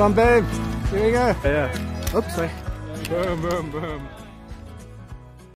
Hold on, babe. Here we go. Yeah. Oops, sorry. Boom, boom, boom.